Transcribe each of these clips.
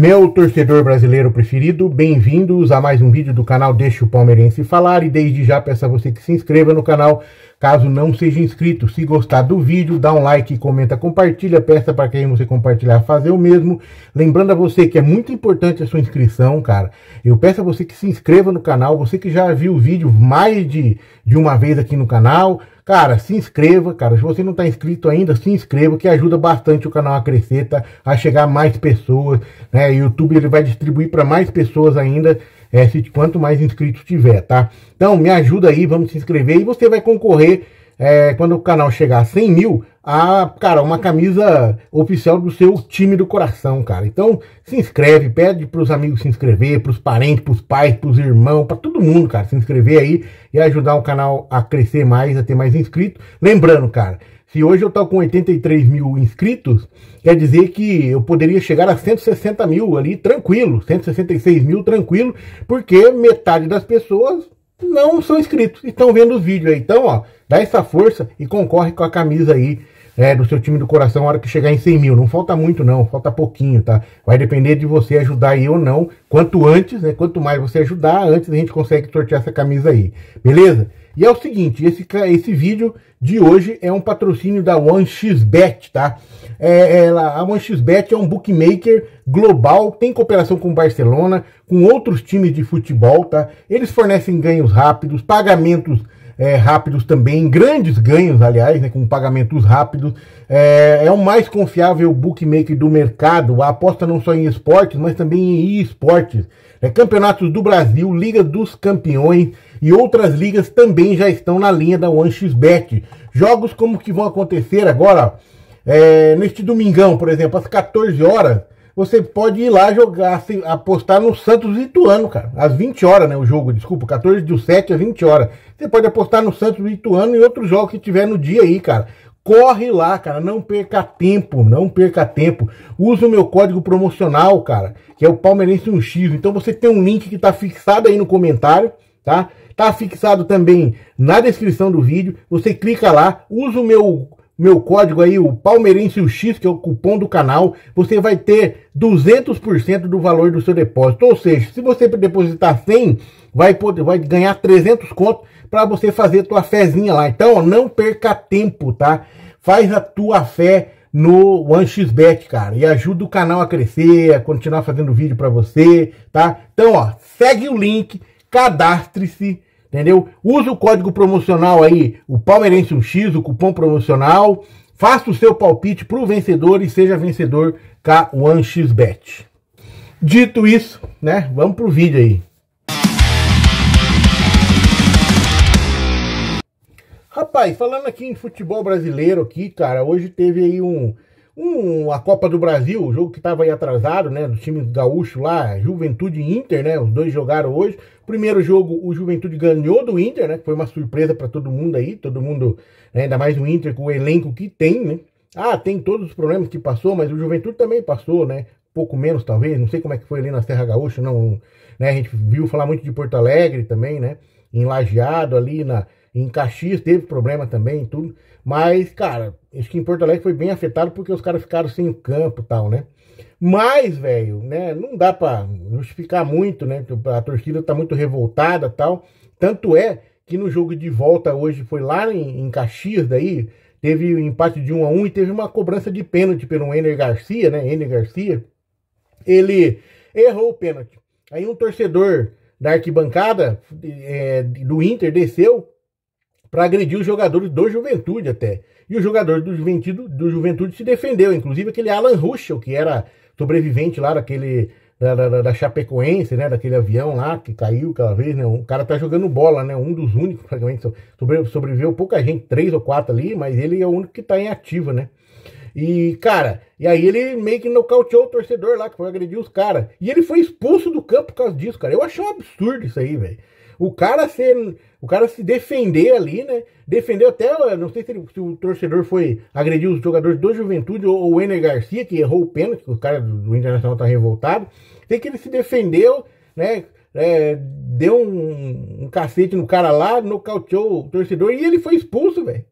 Meu torcedor brasileiro preferido, bem-vindos a mais um vídeo do canal Deixa o Palmeirense Falar e desde já peço a você que se inscreva no canal caso não seja inscrito. Se gostar do vídeo, dá um like, comenta, compartilha, peça para quem você compartilhar fazer o mesmo. Lembrando a você que é muito importante a sua inscrição, cara. Eu peço a você que se inscreva no canal, você que já viu o vídeo mais de, de uma vez aqui no canal, Cara, se inscreva, cara. Se você não está inscrito ainda, se inscreva, que ajuda bastante o canal a crescer, tá? A chegar mais pessoas, né? YouTube ele vai distribuir para mais pessoas ainda, é, se, quanto mais inscritos tiver, tá? Então, me ajuda aí, vamos se inscrever e você vai concorrer é, quando o canal chegar a 100 mil, a, cara, uma camisa oficial do seu time do coração, cara. Então, se inscreve, pede pros amigos se inscrever, pros parentes, pros pais, pros irmãos, para todo mundo, cara, se inscrever aí e ajudar o canal a crescer mais, a ter mais inscritos. Lembrando, cara, se hoje eu tô com 83 mil inscritos, quer dizer que eu poderia chegar a 160 mil ali tranquilo, 166 mil tranquilo, porque metade das pessoas não são inscritos, estão vendo os vídeos aí. Então, ó, dá essa força e concorre com a camisa aí é, do seu time do coração na hora que chegar em 100 mil. Não falta muito não, falta pouquinho, tá? Vai depender de você ajudar aí ou não. Quanto antes, né? Quanto mais você ajudar, antes a gente consegue sortear essa camisa aí. Beleza? E é o seguinte, esse, esse vídeo de hoje é um patrocínio da OneXBet, tá? É, ela, é, a OneXBet é um bookmaker global, tem cooperação com Barcelona, com outros times de futebol, tá? Eles fornecem ganhos rápidos, pagamentos é, rápidos também, grandes ganhos, aliás, né, com pagamentos rápidos. É, é o mais confiável bookmaker do mercado. A aposta não só em esportes, mas também em esportes. É, campeonatos do Brasil, Liga dos Campeões e outras ligas também já estão na linha da OneXBet. Jogos como que vão acontecer agora, é, neste domingão, por exemplo, às 14 horas você pode ir lá jogar, apostar no Santos Ituano, cara. Às 20 horas, né? O jogo, desculpa, 14 de 7 às 20 horas. Você pode apostar no Santos Ituano e outros jogos que tiver no dia aí, cara. Corre lá, cara. Não perca tempo. Não perca tempo. Usa o meu código promocional, cara. Que é o Palmeirense 1x. Então você tem um link que tá fixado aí no comentário, tá? Tá fixado também na descrição do vídeo. Você clica lá, usa o meu meu código aí, o Palmeirense X, que é o cupom do canal, você vai ter 200% do valor do seu depósito. Ou seja, se você depositar 100, vai poder vai ganhar 300 conto para você fazer tua fezinha lá. Então, ó, não perca tempo, tá? Faz a tua fé no OneXBet, cara, e ajuda o canal a crescer, a continuar fazendo vídeo para você, tá? Então, ó, segue o link, cadastre-se entendeu? Usa o código promocional aí, o Palmeirense 1x, o cupom promocional. Faça o seu palpite para o vencedor e seja vencedor com a OneXBet. Dito isso, né? Vamos pro vídeo aí. Rapaz, falando aqui em futebol brasileiro aqui, cara, hoje teve aí um, um, a Copa do Brasil, o jogo que estava aí atrasado, né, do time gaúcho lá, Juventude e Inter, né, os dois jogaram hoje. Primeiro jogo, o Juventude ganhou do Inter, né, foi uma surpresa para todo mundo aí, todo mundo, né, ainda mais o Inter com o elenco que tem, né. Ah, tem todos os problemas que passou, mas o Juventude também passou, né, pouco menos talvez, não sei como é que foi ali na Serra Gaúcha, não, né, a gente viu falar muito de Porto Alegre também, né, em Lajeado ali na em Caxias teve problema também, tudo. Mas, cara, acho que em Porto Alegre foi bem afetado porque os caras ficaram sem o campo e tal, né? Mas, velho, né, não dá pra justificar muito, né? A torcida tá muito revoltada tal. Tanto é que no jogo de volta hoje foi lá em, em Caxias, daí teve um empate de 1 a 1 e teve uma cobrança de pênalti pelo Ener Garcia, né? Ener Garcia. Ele errou o pênalti. Aí um torcedor da arquibancada é, do Inter desceu para agredir os jogadores do Juventude até. E o jogador do Juventude, do Juventude se defendeu, inclusive aquele Alan Ruschel, que era sobrevivente lá daquele da, da, da, Chapecoense, né, daquele avião lá que caiu aquela vez, né, o cara tá jogando bola, né, um dos únicos praticamente sobre, sobreviveu pouca gente, três ou quatro ali, mas ele é o único que tá em ativa, né. E, cara, e aí ele meio que nocauteou o torcedor lá, que foi agredir os caras. E ele foi expulso do campo por causa disso, cara. Eu achei um absurdo isso aí, velho. O cara ser o cara se defender ali, né? Defendeu até, não sei se, ele, se o torcedor foi agredir os jogadores do Juventude ou o Ener Garcia, que errou o pênalti, o cara do, do Internacional tá revoltado. Sei que ele se defendeu, né? É, deu um, um, cacete no cara lá, nocauteou o torcedor e ele foi expulso, velho.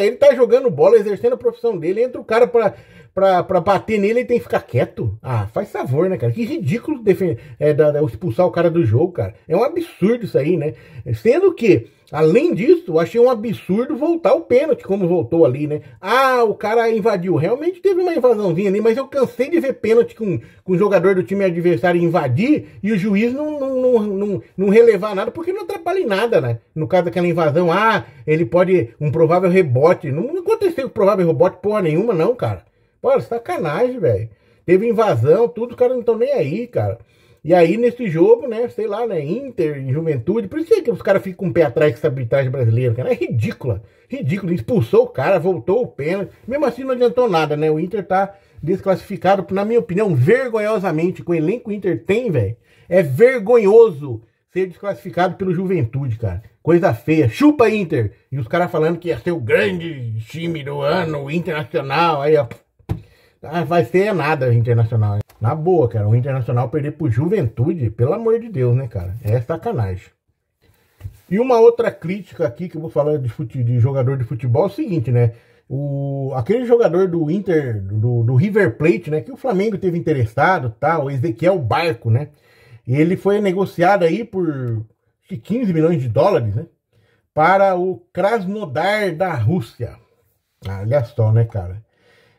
Ele tá jogando bola, exercendo a profissão dele, entra o cara pra, pra, pra bater nele, ele tem que ficar quieto. Ah, faz favor, né, cara? Que ridículo defender, é, da, expulsar o cara do jogo, cara. É um absurdo isso aí, né? Sendo que, além disso, achei um absurdo voltar o pênalti, como voltou ali, né? Ah, o cara invadiu. Realmente teve uma invasãozinha ali, mas eu cansei de ver pênalti com, com o jogador do time adversário invadir e o juiz não, não, não, não, não relevar nada, porque não atrapalha em nada, né? No caso daquela invasão, ah, ele pode. Um provável rebote. Não, não aconteceu provável rebote porra nenhuma, não, cara. Pô, sacanagem, velho. Teve invasão, tudo, os caras não estão nem aí, cara. E aí, nesse jogo, né, sei lá, né, Inter Juventude, por isso que os caras ficam com um o pé atrás com essa arbitragem brasileira, cara. É ridícula, ridículo. Expulsou o cara, voltou o pênalti. Mesmo assim, não adiantou nada, né? O Inter tá desclassificado, na minha opinião, vergonhosamente, com o elenco que o Inter tem, velho. É vergonhoso ser desclassificado pelo Juventude, cara. Coisa feia. Chupa Inter. E os caras falando que ia ser o grande time do ano, o Internacional. Aí, ó. Ah, vai ser nada Internacional. Na boa, cara. O Internacional perder pro Juventude, pelo amor de Deus, né, cara? É sacanagem. E uma outra crítica aqui que eu vou falar de, fute, de jogador de futebol é o seguinte, né? O, aquele jogador do Inter, do, do River Plate, né? Que o Flamengo teve interessado, tá? O Ezequiel Barco, né? Ele foi negociado aí por 15 milhões de dólares, né? Para o Krasnodar da Rússia. Olha só, né, cara?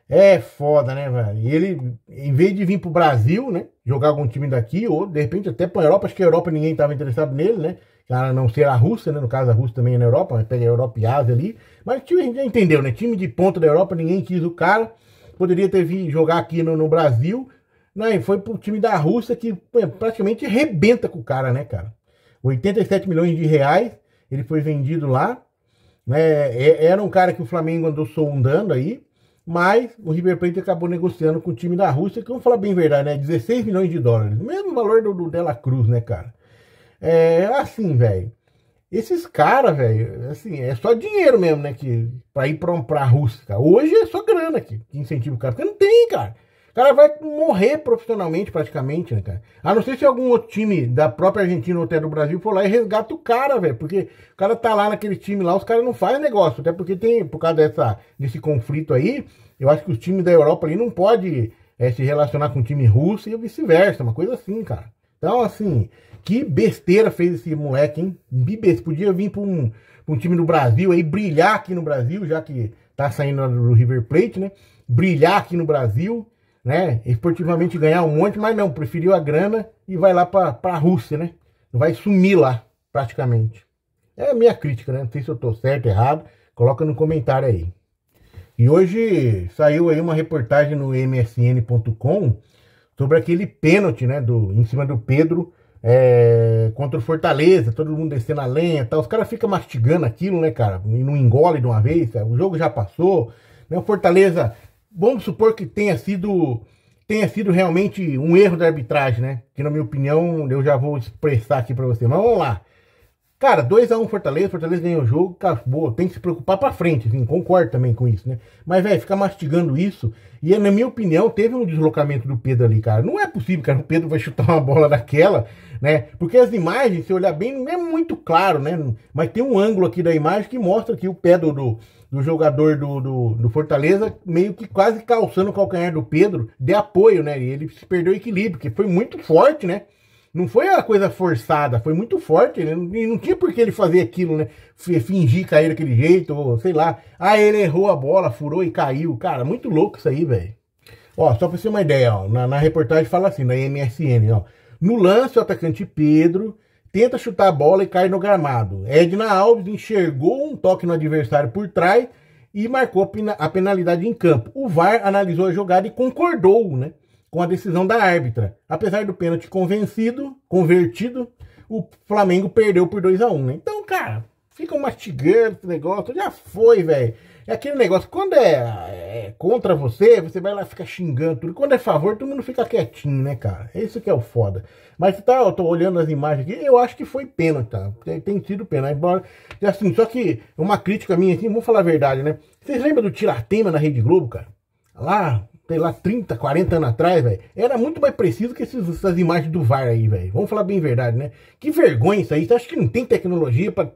É foda, né, velho? E ele, em vez de vir pro Brasil, né? Jogar algum time daqui, ou de repente até pra Europa, acho que a Europa ninguém tava interessado nele, né? A não ser a Rússia, né? No caso, a Rússia também é na Europa, mas pega a Europa e a Ásia ali. Mas a gente já entendeu, né? Time de ponta da Europa, ninguém quis o cara. Poderia ter vindo jogar aqui no, no Brasil. Não, foi pro time da Rússia que praticamente arrebenta com o cara, né, cara? 87 milhões de reais, ele foi vendido lá. Né? É, era um cara que o Flamengo andou sondando aí, mas o River Plate acabou negociando com o time da Rússia, que vamos falar bem verdade, né? 16 milhões de dólares. Mesmo valor do, do Dela Cruz, né, cara? É assim, velho. Esses caras, velho, assim, é só dinheiro mesmo, né? Que, pra ir pra, pra Rússia. Hoje é só grana que, que incentiva o cara. Porque não tem, cara cara vai morrer profissionalmente, praticamente, né, cara? A não ser se algum outro time da própria Argentina ou até do Brasil for lá e resgata o cara, velho. Porque o cara tá lá naquele time lá, os caras não fazem negócio. Até porque tem, por causa dessa, desse conflito aí, eu acho que os times da Europa ali não podem é, se relacionar com o time russo e vice-versa. Uma coisa assim, cara. Então, assim, que besteira fez esse moleque, hein? Podia vir pra um, pra um time do Brasil aí, brilhar aqui no Brasil, já que tá saindo do River Plate, né? Brilhar aqui no Brasil né? Esportivamente ganhar um monte, mas não, preferiu a grana e vai lá para a Rússia, né? Vai sumir lá, praticamente. É a minha crítica, né? Não sei se eu tô certo, errado, coloca no comentário aí. E hoje saiu aí uma reportagem no msn.com sobre aquele pênalti, né, do, em cima do Pedro é, contra o Fortaleza, todo mundo descendo a lenha tal. Os caras ficam mastigando aquilo, né, cara? E não engole de uma vez, o jogo já passou. Né? O Fortaleza vamos supor que tenha sido tenha sido realmente um erro da arbitragem, né? Que na minha opinião eu já vou expressar aqui para você. Mas vamos lá. Cara, 2x1 um Fortaleza, Fortaleza ganhou o jogo, acabou. Tem que se preocupar pra frente, assim, concordo também com isso, né? Mas, velho, ficar mastigando isso, e na minha opinião, teve um deslocamento do Pedro ali, cara. Não é possível, cara, o Pedro vai chutar uma bola daquela, né? Porque as imagens, se olhar bem, não é muito claro, né? Mas tem um ângulo aqui da imagem que mostra que o pé do, do do jogador do, do, do, Fortaleza, meio que quase calçando o calcanhar do Pedro, de apoio, né? E ele se perdeu o equilíbrio, que foi muito forte, né? Não foi a coisa forçada, foi muito forte. Né? E não tinha por que ele fazer aquilo, né? Fingir cair daquele jeito, ou sei lá. Ah, ele errou a bola, furou e caiu. Cara, muito louco isso aí, velho. Ó, só pra você ter uma ideia, ó. Na, na reportagem fala assim, na MSN, ó. No lance, o atacante Pedro tenta chutar a bola e cai no gramado. Edna Alves enxergou um toque no adversário por trás e marcou a penalidade em campo. O VAR analisou a jogada e concordou né, com a decisão da árbitra. Apesar do pênalti convencido, convertido, o Flamengo perdeu por 2 a 1 né? Então, cara, ficam mastigando esse negócio. Já foi, velho. É aquele negócio, quando é, é, contra você, você vai lá ficar xingando tudo. Quando é favor, todo mundo fica quietinho, né, cara? Esse que é o foda. Mas tá, eu tô olhando as imagens aqui, eu acho que foi pênalti, tá? Tem, tem sido pênalti. Embora, assim, só que uma crítica minha, assim, vamos falar a verdade, né? Vocês lembram do Tiratema na Rede Globo, cara? Lá, sei lá, 30, 40 anos atrás, velho, era muito mais preciso que esses, essas imagens do VAR aí, velho. Vamos falar bem verdade, né? Que vergonha isso aí. Você acha que não tem tecnologia pra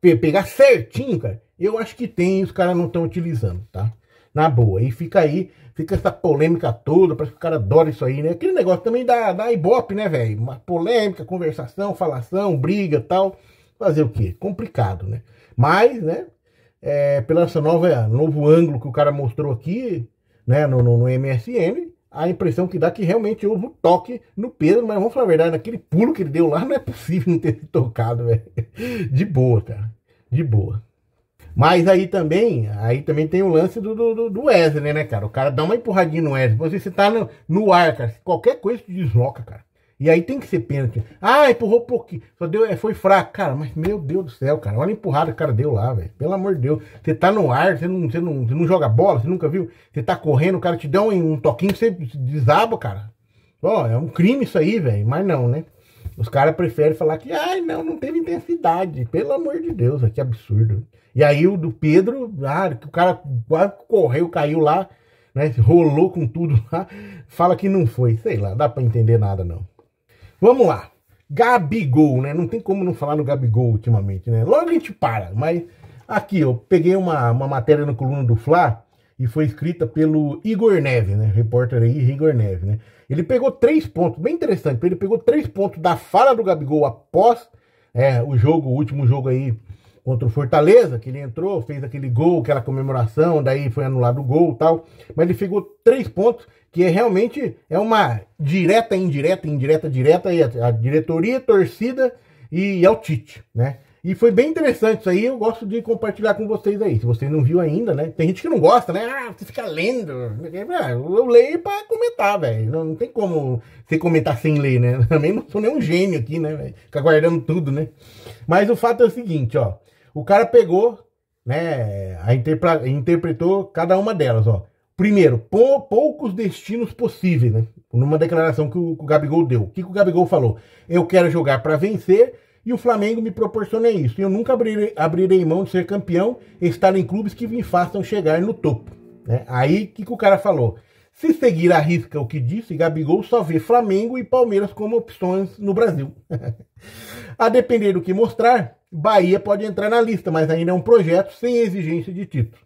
pegar certinho, cara? Eu acho que tem os caras não estão utilizando, tá? Na boa. E fica aí, fica essa polêmica toda, parece que o cara adora isso aí, né? Aquele negócio também da, da Ibope, né, velho? Uma polêmica, conversação, falação, briga tal. Fazer o quê? Complicado, né? Mas, né, é, pela essa nova, novo ângulo que o cara mostrou aqui, né, no, no, no MSN, a impressão que dá que realmente houve um toque no Pedro, mas vamos falar a verdade, naquele pulo que ele deu lá, não é possível não ter tocado, velho. De boa, cara. De boa. Mas aí também, aí também tem o lance do, do, do Wesley, né, cara? O cara dá uma empurradinha no Wesley. Você, você tá no, no ar, cara. Qualquer coisa te desloca, cara. E aí tem que ser pênalti. Ah, empurrou um pouquinho. Só deu, é, foi fraco. Cara, mas meu Deus do céu, cara. Olha a empurrada que o cara deu lá, velho. Pelo amor de Deus. Você tá no ar, você não, você, não, você não joga bola, você nunca viu. Você tá correndo, o cara te dá um, um toquinho, você desaba, cara. Ó, é um crime isso aí, velho. Mas não, né? Os caras preferem falar que, ai, não, não teve intensidade. Pelo amor de Deus, que absurdo. E aí o do Pedro, ah, que o cara quase correu, caiu lá, né? Rolou com tudo lá. Fala que não foi. Sei lá, dá pra entender nada, não. Vamos lá. Gabigol, né? Não tem como não falar no Gabigol ultimamente, né? Logo a gente para, mas aqui eu peguei uma, uma matéria no coluna do Fla e foi escrita pelo Igor Neve, né? Repórter aí, Igor Neve, né? Ele pegou três pontos, bem interessante, ele pegou três pontos da fala do Gabigol após é, o jogo, o último jogo aí contra o Fortaleza, que ele entrou, fez aquele gol, aquela comemoração, daí foi anulado o gol tal. Mas ele pegou três pontos, que é realmente é uma direta, indireta, indireta, direta, e a, diretoria, torcida e, e ao Tite, né? E foi bem interessante isso aí, eu gosto de compartilhar com vocês aí. Se você não viu ainda, né? Tem gente que não gosta, né? Ah, você fica lendo. Ah, eu leio pra comentar, velho. Não, tem como você comentar sem ler, né? Também não sou nenhum gênio aqui, né? Ficar guardando tudo, né? Mas o fato é o seguinte, ó. O cara pegou, né, a interpretou cada uma delas, ó. Primeiro, poucos destinos possíveis, né? Numa declaração que o, que o Gabigol deu. O que, que o Gabigol falou? Eu quero jogar para vencer e o Flamengo me proporciona isso. Eu nunca abrirei, abrirei mão de ser campeão e estar em clubes que me façam chegar no topo. Né? Aí, o que, que o cara falou? Se seguir a risca o que disse, Gabigol só vê Flamengo e Palmeiras como opções no Brasil. a depender do que mostrar, Bahia pode entrar na lista, mas ainda é um projeto sem exigência de título.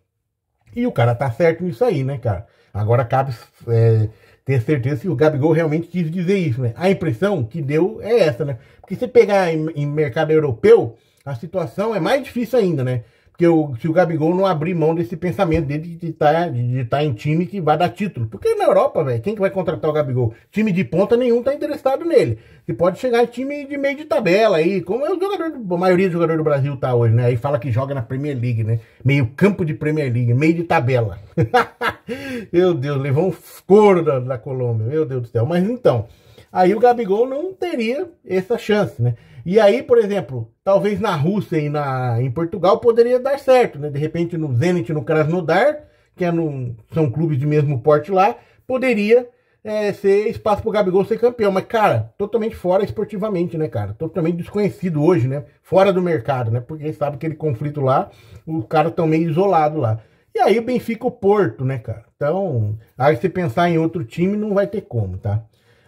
E o cara tá certo nisso aí, né, cara? Agora cabe é, ter certeza se o Gabigol realmente quis dizer isso, né? A impressão que deu é essa, né? Porque se pegar em, em mercado europeu, a situação é mais difícil ainda, né? Porque o, se o Gabigol não abrir mão desse pensamento dele de estar tá, de, tá em time que vai dar título. Porque na Europa, velho, quem que vai contratar o Gabigol? Time de ponta nenhum tá interessado nele. Você pode chegar time de meio de tabela aí, como é o jogador, a maioria dos jogadores do Brasil tá hoje, né? Aí fala que joga na Premier League, né? Meio campo de Premier League, meio de tabela. meu Deus, levou um couro da, da Colômbia, meu Deus do céu. Mas então, aí o Gabigol não teria essa chance, né? E aí, por exemplo, talvez na Rússia e na, em Portugal poderia dar certo, né? De repente no Zenit, no Krasnodar, que é no, são clubes de mesmo porte lá, poderia é, ser espaço pro Gabigol ser campeão. Mas, cara, totalmente fora esportivamente, né, cara? Totalmente desconhecido hoje, né? Fora do mercado, né? Porque sabe aquele conflito lá, os caras estão meio isolados lá. E aí o Benfica o Porto, né, cara? Então, aí se pensar em outro time, não vai ter como, tá?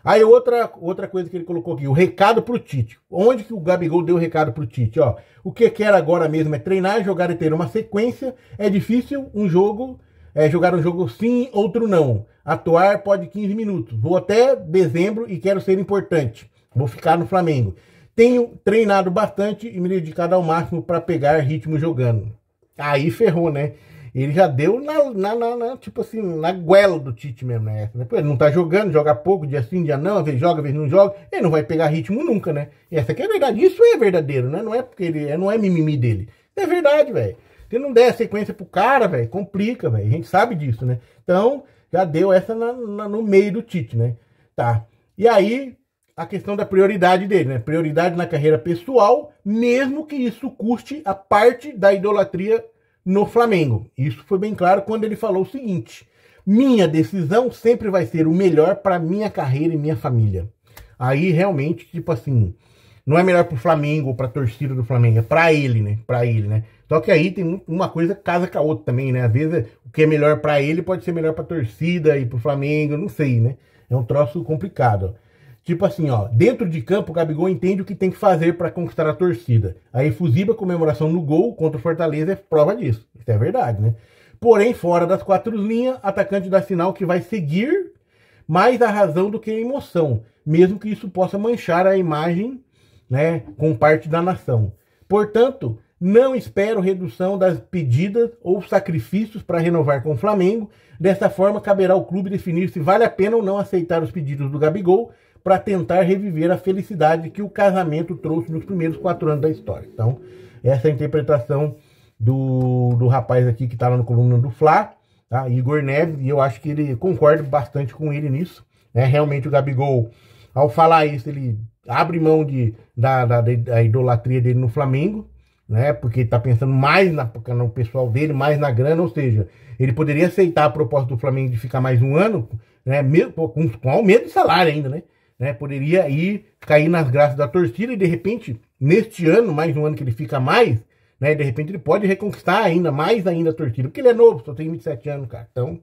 Aí outra, outra coisa que ele colocou aqui, o recado pro Tite. Onde que o Gabigol deu o recado pro Tite? Ó, o que quer agora mesmo é treinar, jogar e ter uma sequência. É difícil um jogo, é, jogar um jogo sim, outro não. Atuar pode 15 minutos. Vou até dezembro e quero ser importante. Vou ficar no Flamengo. Tenho treinado bastante e me dedicado ao máximo para pegar ritmo jogando. Aí ferrou, né? Ele já deu na, na, na, na, tipo assim, na goela do Tite mesmo, né? Ele não tá jogando, joga pouco, dia sim, dia não, às vezes joga, às vezes não joga, ele não vai pegar ritmo nunca, né? E essa aqui é verdade, isso é verdadeiro, né? Não é porque ele, não é mimimi dele. É verdade, velho. Se não der sequência pro cara, velho, complica, velho. A gente sabe disso, né? Então, já deu essa na, na, no meio do Tite, né? Tá. E aí, a questão da prioridade dele, né? Prioridade na carreira pessoal, mesmo que isso custe a parte da idolatria no Flamengo. Isso foi bem claro quando ele falou o seguinte: minha decisão sempre vai ser o melhor para minha carreira e minha família. Aí realmente, tipo assim, não é melhor para o Flamengo ou para a torcida do Flamengo, é para ele, né? Para ele, né? Só que aí tem uma coisa casa com a outra também, né? Às vezes o que é melhor para ele pode ser melhor para a torcida e para o Flamengo, não sei, né? É um troço complicado. Tipo assim, ó, dentro de campo, o Gabigol entende o que tem que fazer para conquistar a torcida. A efusiva comemoração no gol contra o Fortaleza é prova disso. Isso é verdade, né? Porém, fora das quatro linhas, atacante dá sinal que vai seguir mais a razão do que a emoção, mesmo que isso possa manchar a imagem né, com parte da nação. Portanto, não espero redução das pedidas ou sacrifícios para renovar com o Flamengo. Dessa forma, caberá ao clube definir se vale a pena ou não aceitar os pedidos do Gabigol para tentar reviver a felicidade que o casamento trouxe nos primeiros quatro anos da história. Então, essa é a interpretação do, do rapaz aqui que está lá no coluna do Fla, tá? Igor Neves, e eu acho que ele concorda bastante com ele nisso. Né? Realmente o Gabigol, ao falar isso, ele abre mão de, da, da, da idolatria dele no Flamengo, né? Porque ele tá pensando mais na, no pessoal dele, mais na grana, ou seja, ele poderia aceitar a proposta do Flamengo de ficar mais um ano, né? Mesmo, com, com aumento de salário ainda, né? né? Poderia ir cair nas graças da torcida e de repente, neste ano, mais um ano que ele fica mais, né? De repente ele pode reconquistar ainda mais ainda a torcida, porque ele é novo, só tem 27 anos, cara. Então,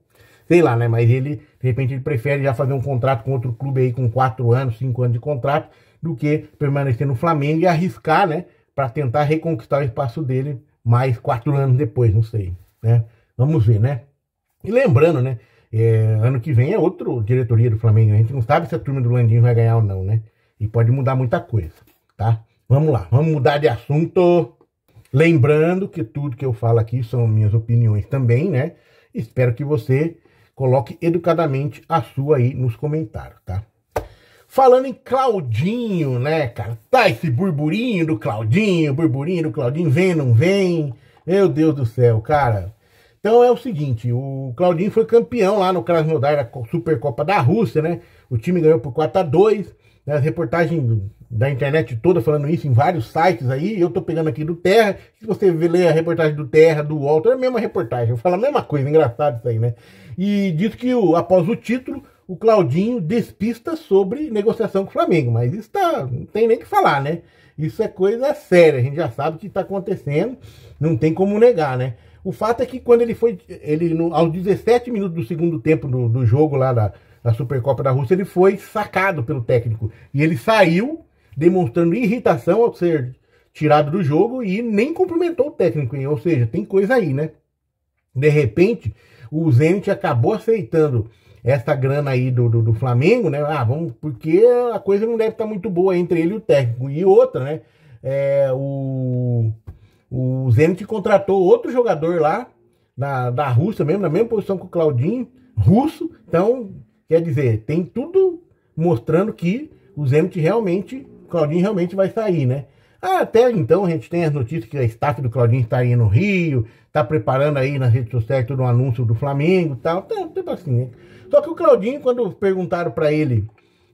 sei lá, né? Mas ele, de repente, ele prefere já fazer um contrato com outro clube aí com 4 anos, 5 anos de contrato, do que permanecer no Flamengo e arriscar, né? Para tentar reconquistar o espaço dele mais quatro anos depois, não sei, né? Vamos ver, né? E lembrando, né? É, ano que vem é outro diretoria do Flamengo. A gente não sabe se a turma do Landinho vai ganhar ou não, né? E pode mudar muita coisa, tá? Vamos lá, vamos mudar de assunto. Lembrando que tudo que eu falo aqui são minhas opiniões também, né? Espero que você coloque educadamente a sua aí nos comentários, tá? Falando em Claudinho, né, cara? Tá esse burburinho do Claudinho, burburinho do Claudinho, vem, não vem? Meu Deus do céu, cara. Então é o seguinte, o Claudinho foi campeão lá no Krasnodar da Supercopa da Rússia, né? O time ganhou por 4 a 2 né? As reportagens da internet toda falando isso em vários sites aí. Eu tô pegando aqui do Terra. Se você ler a reportagem do Terra, do Walter, é a mesma reportagem. Eu falo a mesma coisa, engraçado isso aí, né? E diz que o, após o título, o Claudinho despista sobre negociação com o Flamengo. Mas isso tá, não tem nem que falar, né? Isso é coisa séria, a gente já sabe o que está acontecendo, não tem como negar, né? O fato é que quando ele foi, ele no, aos 17 minutos do segundo tempo do, do jogo lá da, da Supercopa da Rússia, ele foi sacado pelo técnico. E ele saiu demonstrando irritação ao ser tirado do jogo e nem cumprimentou o técnico. Ou seja, tem coisa aí, né? De repente, o Zenit acabou aceitando essa grana aí do, do, do, Flamengo, né? Ah, vamos, porque a coisa não deve estar muito boa entre ele e o técnico. E outra, né? É, o, o Zenit contratou outro jogador lá, na, da Rússia mesmo, na mesma posição que o Claudinho, russo. Então, quer dizer, tem tudo mostrando que o Zenit realmente, o Claudinho realmente vai sair, né? Até então a gente tem as notícias que a staff do Claudinho está aí no Rio, está preparando aí nas redes sociais todo um anúncio do Flamengo e tal. Então, tipo assim, né? Só que o Claudinho, quando perguntaram para ele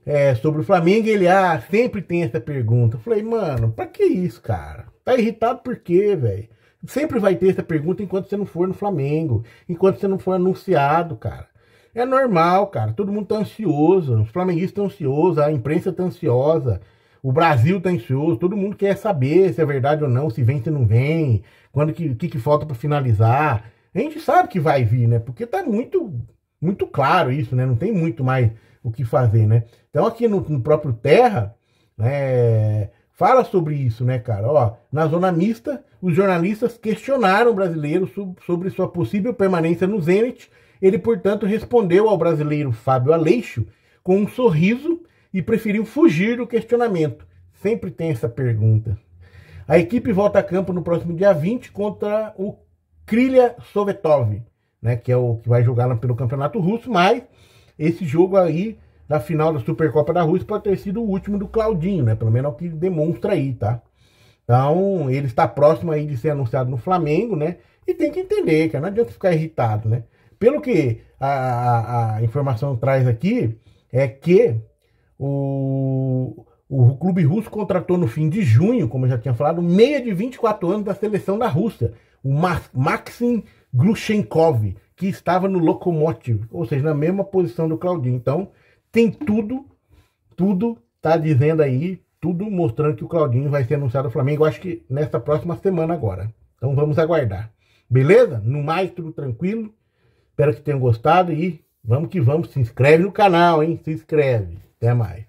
é, sobre o Flamengo, ele, ah, sempre tem essa pergunta. Eu falei, mano, pra que isso, cara? Tá irritado por quê, velho? Sempre vai ter essa pergunta enquanto você não for no Flamengo, enquanto você não for anunciado, cara. É normal, cara. Todo mundo tá ansioso. Os flamenguistas estão ansiosos, a imprensa tá ansiosa. O Brasil tá ansioso, todo mundo quer saber se é verdade ou não, se vem, se não vem, quando que, que, que falta para finalizar. A gente sabe que vai vir, né? Porque tá muito muito claro isso, né? Não tem muito mais o que fazer, né? Então aqui no, no próprio Terra, né, fala sobre isso, né, cara? Ó, na zona mista, os jornalistas questionaram o brasileiro sobre sua possível permanência no Zenit. Ele, portanto, respondeu ao brasileiro Fábio Aleixo com um sorriso e preferiu fugir do questionamento. Sempre tem essa pergunta. A equipe volta a campo no próximo dia 20 contra o Krylia Sovetov né, que é o que vai jogar pelo Campeonato Russo, mas esse jogo aí da final da Supercopa da Rússia pode ter sido o último do Claudinho, né? Pelo menos é o que demonstra aí, tá? Então, ele está próximo aí de ser anunciado no Flamengo, né? E tem que entender, que não adianta ficar irritado, né? Pelo que a, a, a informação traz aqui, é que o, o clube russo contratou no fim de junho, como eu já tinha falado, meia de 24 anos da seleção da Rússia, o Maxim Glushenkov, que estava no Lokomotiv, ou seja, na mesma posição do Claudinho. Então, tem tudo, tudo tá dizendo aí, tudo mostrando que o Claudinho vai ser anunciado ao Flamengo, acho que nesta próxima semana agora. Então vamos aguardar. Beleza? No mais, tudo tranquilo. Espero que tenham gostado e vamos que vamos. Se inscreve no canal, hein? Se inscreve. Até mais.